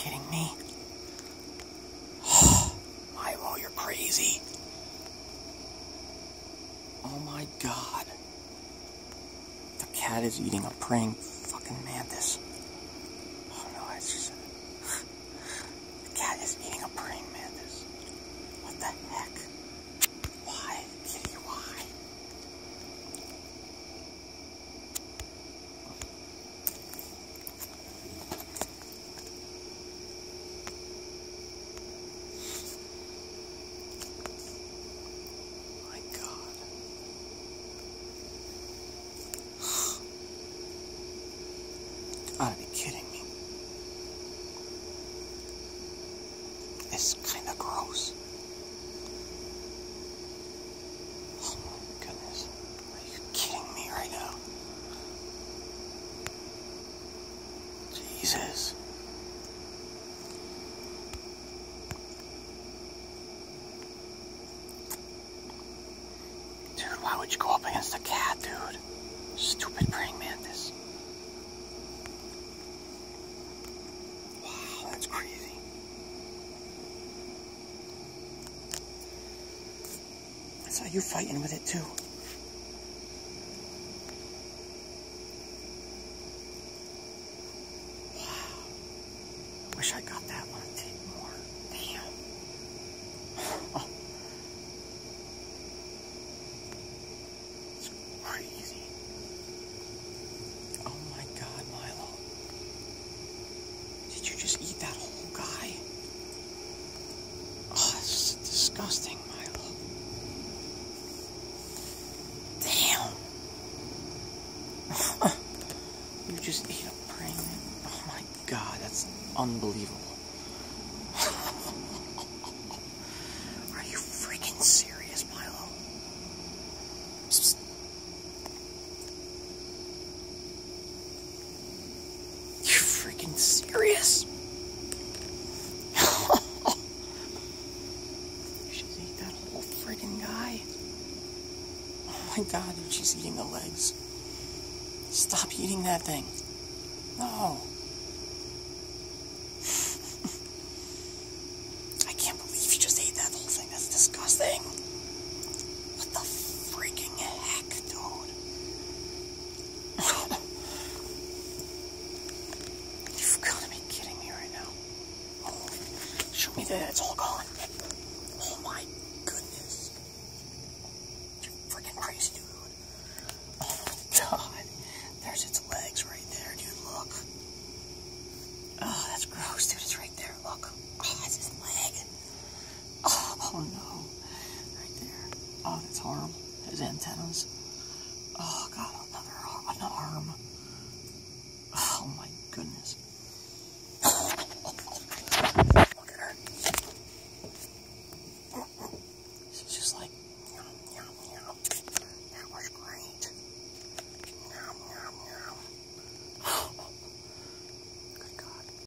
Kidding me? Milo, you're crazy. Oh my god. The cat is eating a praying fucking mantis. Oh no, it's just. The cat is eating a praying mantis. What the heck? Why, kitty, why? My God. Gotta be kidding me. It's kinda gross. Oh my goodness. Are you kidding me right now? Jesus. Dude, why would you go up against a cat, dude? Stupid praying mantis. Wow, that's crazy. I saw you fighting with it too. Wow. Wish I got that one tape more. Damn. Oh. It's crazy. Oh my god, Milo. Did you just eat that whole guy? Oh, this is disgusting, Milo. Damn. You just ate a brain. Oh my god, that's unbelievable. Are you freaking serious, Milo? You freaking serious? you eat that whole freaking guy. Oh my god, she's eating the legs. Stop eating that thing. No. I can't believe you just ate that whole thing. That's disgusting. What the freaking heck, dude? You've got to be kidding me right now. Show me that it's all gone. Oh my goodness. You're freaking crazy, dude. Oh my god. There's its legs right there, dude. Look. Oh, that's gross, dude. It's right there. Look. Oh, that's his leg. Oh, oh no. Right there. That's horrible. His antennas.